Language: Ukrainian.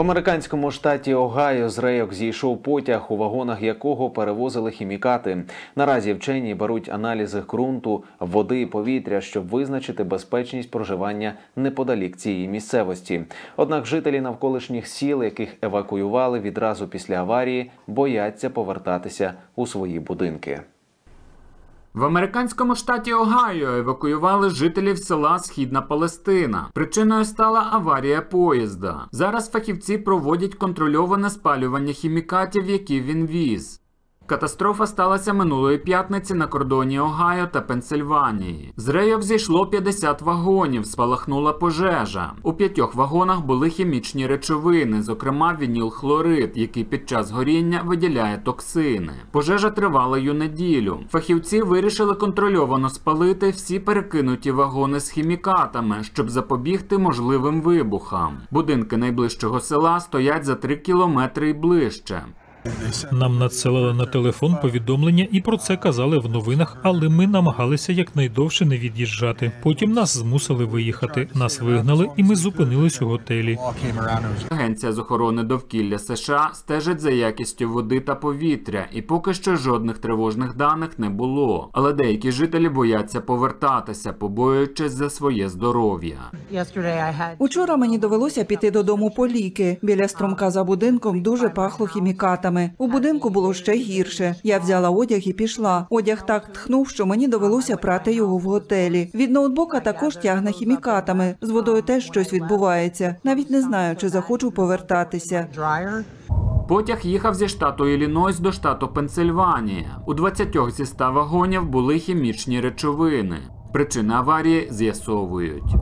Американському штаті Огайо з рейок зійшов потяг, у вагонах якого перевозили хімікати. Наразі вчені беруть аналізи ґрунту, води і повітря, щоб визначити безпечність проживання неподалік цієї місцевості. Однак жителі навколишніх сіл, яких евакуювали відразу після аварії, бояться повертатися у свої будинки. В американському штаті Огайо евакуювали жителів села Східна Палестина. Причиною стала аварія поїзда. Зараз фахівці проводять контрольоване спалювання хімікатів, які він віз. Катастрофа сталася минулої п'ятниці на кордоні Огайо та Пенсильванії. З рейок зійшло 50 вагонів, спалахнула пожежа. У п'ятьох вагонах були хімічні речовини, зокрема вінілхлорид, який під час горіння виділяє токсини. Пожежа тривала ю неділю. Фахівці вирішили контрольовано спалити всі перекинуті вагони з хімікатами, щоб запобігти можливим вибухам. Будинки найближчого села стоять за 3 кілометри й ближче. Нам надсилали на телефон повідомлення і про це казали в новинах, але ми намагалися якнайдовше не від'їжджати. Потім нас змусили виїхати. Нас вигнали, і ми зупинились у готелі. Агенція з охорони довкілля США стежить за якістю води та повітря, і поки що жодних тривожних даних не було. Але деякі жителі бояться повертатися, побоюючись за своє здоров'я. Учора мені довелося піти додому по ліки. Біля струмка за будинком дуже пахло хімікатами. У будинку було ще гірше. Я взяла одяг і пішла. Одяг так тхнув, що мені довелося прати його в готелі. Від ноутбука також тягне хімікатами. З водою теж щось відбувається. Навіть не знаю, чи захочу повертатися. Потяг їхав зі штату Іллінойс до штату Пенсильванія. У 20 зі 100 вагонів були хімічні речовини. Причини аварії з'ясовують.